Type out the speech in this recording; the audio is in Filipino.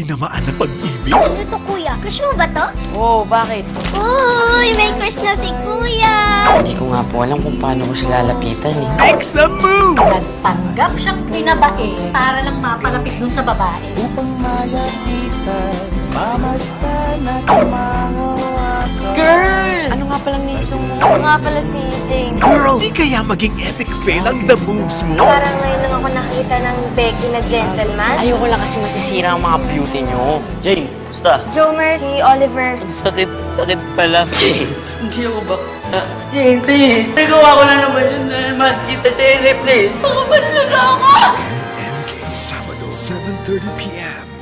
tinamaan ng pag-ibig? Ano to, kuya? Crush mo ba to? Oo, bakit? Uy, may crush na si kuya! Hindi ko nga po alam kung paano ko siya lalapitan eh. Make some move! Nagpanggap siyang binabae para lang mapalapit dun sa babae. Girl! Ano nga palang nito mo? Ako nga pala si Jane. Girl, di kaya maging epic fail ang the moves mo? Parang ngayon ako nakakita ng Becky na gentleman. Ayoko lang kasi masisira ang mga beauty nyo. Jane, basta. Jomer, si Oliver. Ang sakit, sakit pala. Jane, hindi ako ba... Ah, Jane, please! Nagawa ko na naman yun na naman. Kita, Jane, please! MK Sabado, 7.30pm.